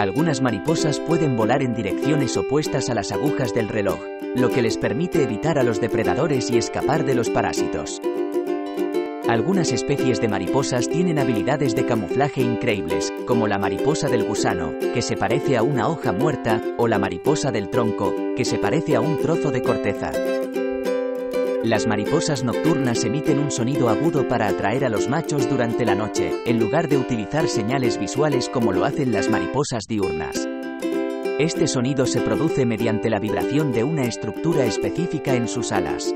Algunas mariposas pueden volar en direcciones opuestas a las agujas del reloj, lo que les permite evitar a los depredadores y escapar de los parásitos. Algunas especies de mariposas tienen habilidades de camuflaje increíbles, como la mariposa del gusano, que se parece a una hoja muerta, o la mariposa del tronco, que se parece a un trozo de corteza. Las mariposas nocturnas emiten un sonido agudo para atraer a los machos durante la noche, en lugar de utilizar señales visuales como lo hacen las mariposas diurnas. Este sonido se produce mediante la vibración de una estructura específica en sus alas.